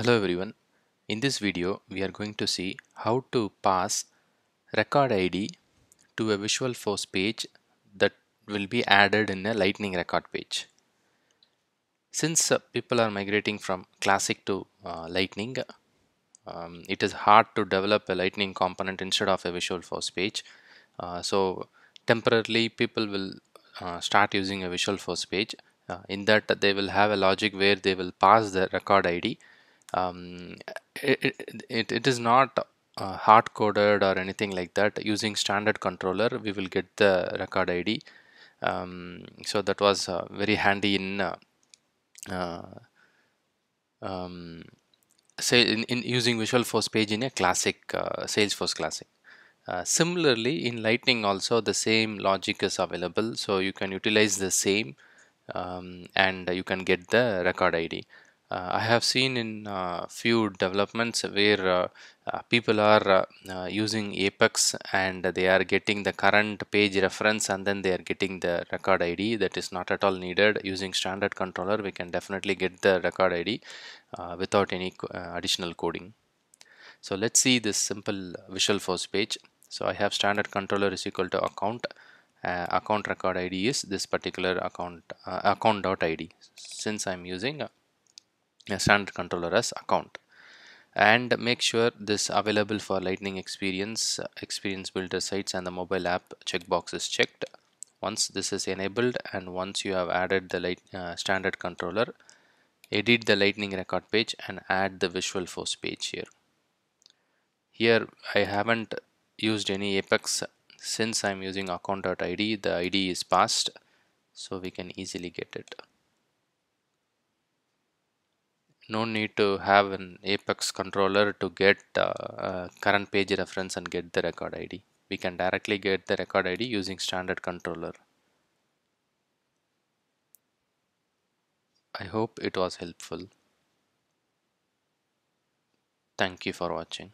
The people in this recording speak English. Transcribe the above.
Hello everyone. In this video, we are going to see how to pass record ID to a Visualforce page that will be added in a Lightning record page. Since uh, people are migrating from Classic to uh, Lightning, um, it is hard to develop a Lightning component instead of a Visualforce page. Uh, so temporarily, people will uh, start using a Visualforce page. Uh, in that, they will have a logic where they will pass the record ID um, it, it, it is not uh, hard coded or anything like that. Using standard controller we will get the record id um, so that was uh, very handy in uh, uh um, say in, in, using visualforce page in a classic uh, salesforce classic. Uh, similarly in lightning also the same logic is available. So you can utilize the same um, and you can get the record id I have seen in uh, few developments where uh, uh people are uh, uh, using Apex and they are getting the current page reference and then they are getting the record ID that is not at all needed. Using standard controller we can definitely get the record ID without any additional coding. So let's see this simple Visualforce page. So I have standard controller is equal to account. Account record ID is this particular account account.id since I'm using standard controller as account. And make sure this available for lightning experience experience builder sites and the mobile app checkbox is checked. Once this is enabled and once you have added the light, uh, standard controller edit the lightning record page and add the visualforce page here. Here I haven't used any apex since I'm using account.id the ID is passed so we can easily get it no need to have an apex controller to get uh, current page reference and get the record id we can directly get the record id using standard controller. I hope it was helpful. Thank you for watching